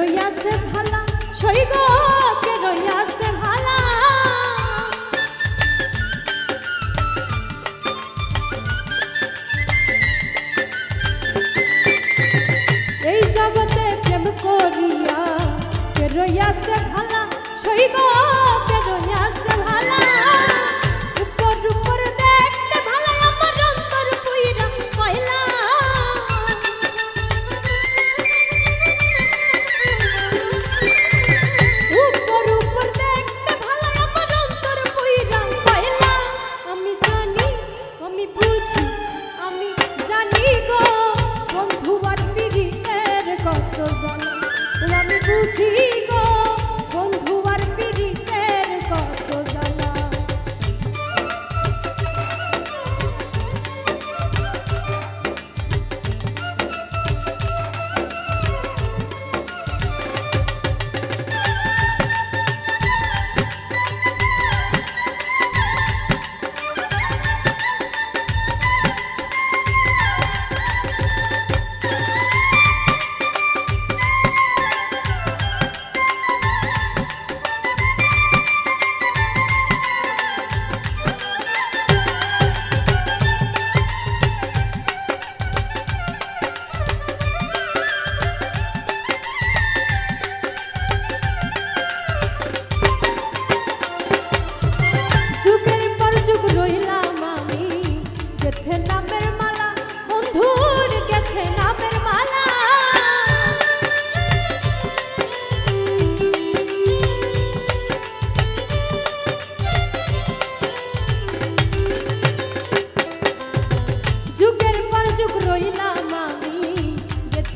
রইয়াছে ভালা সৈগ কে রইয়াছে ভালা। এই জগতে প্রেম করিয়া কে রইয়াছে ভালা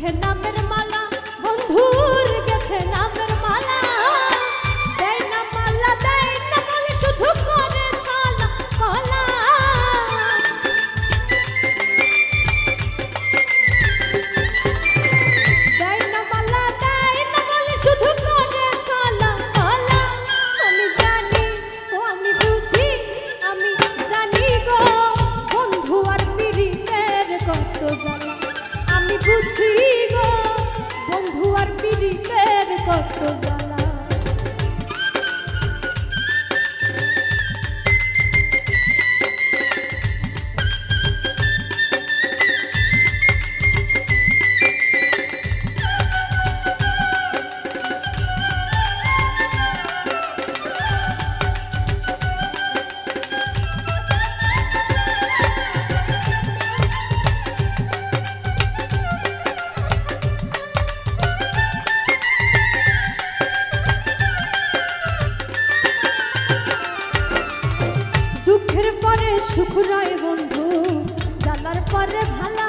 cannot make কত और भला